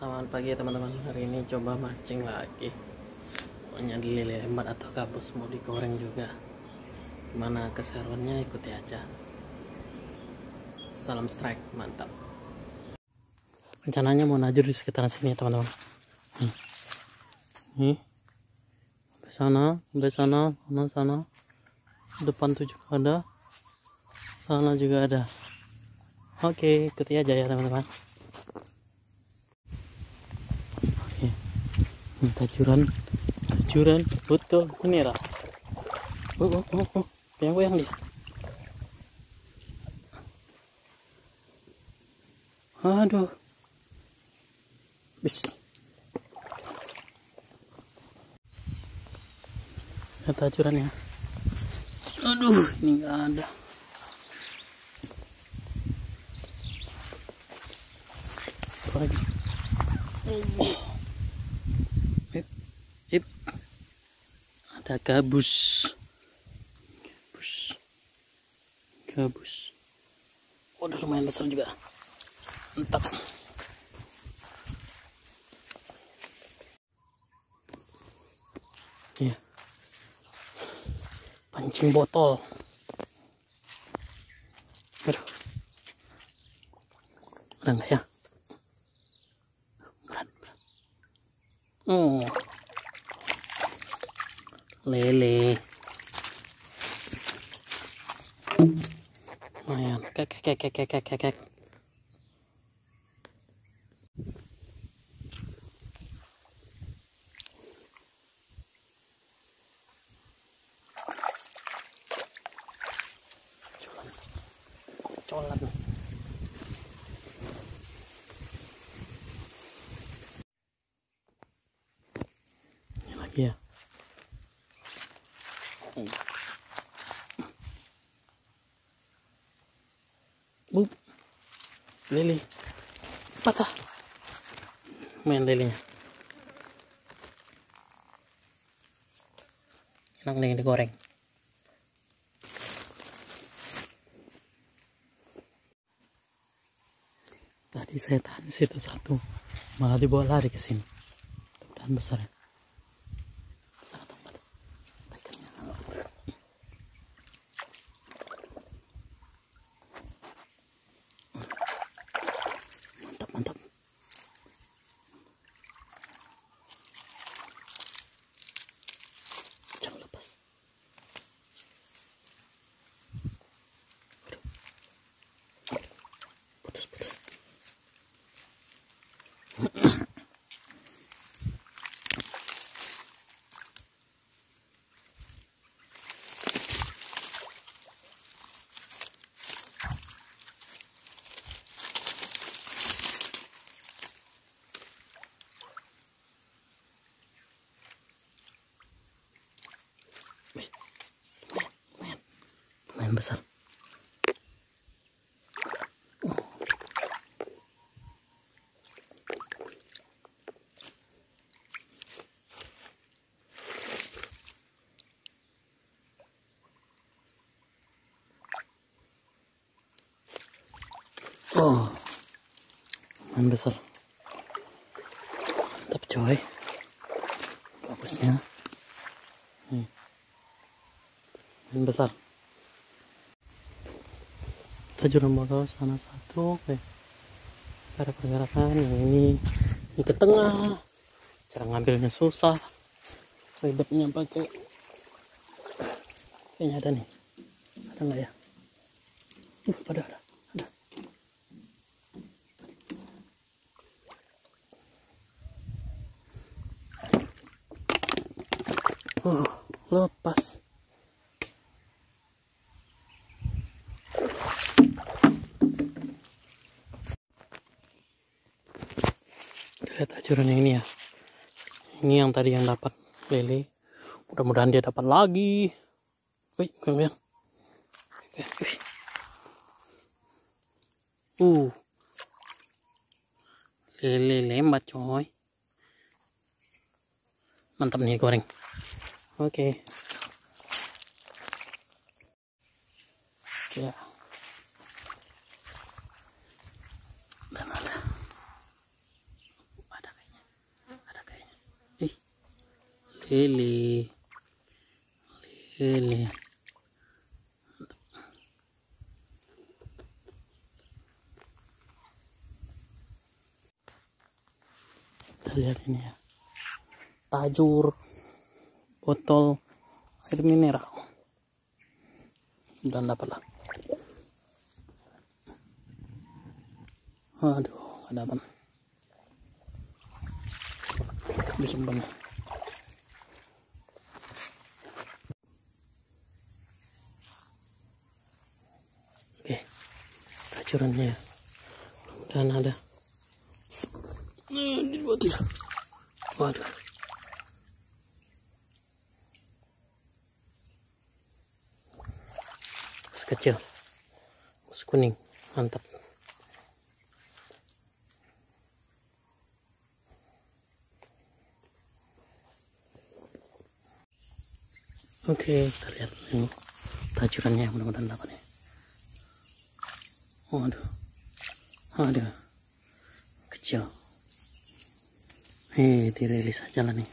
Selamat pagi teman-teman. Hari ini coba mancing lagi. Pokoknya di lembat atau gabus Mau digoreng juga. Gimana keseruannya? Ikuti aja. Salam strike mantap. Rencananya mau najur di sekitaran sini teman-teman. Nih. Nih. Sana, di sana, sana, sana. Depan tuh juga ada. Sana juga ada. Oke, ikuti aja ya teman-teman tajuran tajuran betul. Ini lah oh oh oh, oh. goyang goyang dia. Aduh. Bis. Ya? Tajurannya aduh ini enggak ada. Lagi? Oh. Ada gabus. Gabus. Gabus. Waduh lumayan besar juga. Mantap. Iya. Pancing botol. Aduh. Ada nggak ya? Berat, berat. Oh lê lẹ Ayan, kek kek kek kek kek kek kek Cholan Cholan lele patah. Main lelenya. Enak nih digoreng. Tadi saya tahan di situ satu, malah dibawa lari ke sini. Mudah-mudahan besar ya. Lumayan besar. Oh. lumayan besar. Mantap coy. Bagusnya. Nih. Yang besar tajuran botol sana satu oke. Ada pergerakan yang ini ini ke tengah. Cara ngambilnya susah. Ribetnya pakai. Kayaknya ada nih. Ada nggak ya? Uh ada ada ada. Uh lepas ajuran yang ini ya. Ini yang tadi yang dapat lele. Mudah-mudahan dia dapat lagi. Wih goyang uh. Lele lembat coy. Mantap nih goreng. Oke. Ya. dan lele lele kita lihat ini ya. Tajur botol air mineral. Dan dapatlah. Aduh nggak dapat. Disimpan oke kacurannya ya. Mudah ada. Nah, ini buat waduh. Kecil. Mas kuning. Mantap. Oke, kita lihat ini tajurannya mudah-mudahan dapat ya. Waduh. Waduh. Kecil. Hei, dirilis aja lah nih.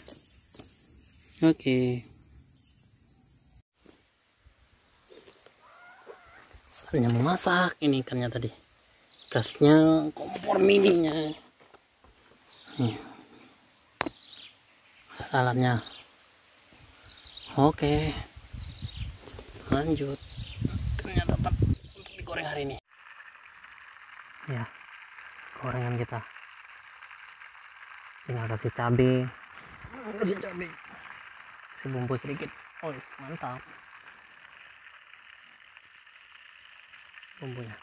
Oke. Saatnya memasak ini ikannya tadi. Gasnya kompor mininya. Nih. Salatnya Oke. Lanjut. Ternyata dapat untuk digoreng hari ini. Ya. Gorengan kita. Tinggal kasih cabai. Kasih cabai. Kasih bumbu sedikit. Oh, mantap. Bumbunya.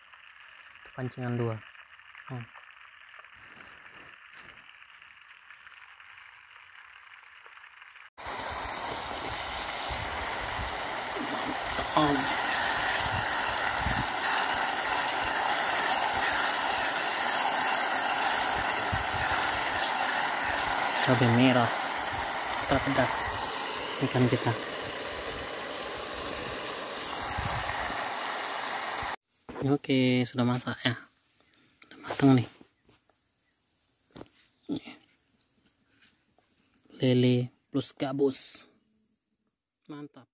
Itu pancingan dua. Hmm. on. Cabai merah. Setelah pedas. Ikan kita. Oke sudah masak ya. Sudah matang nih. Lele plus gabus. Mantap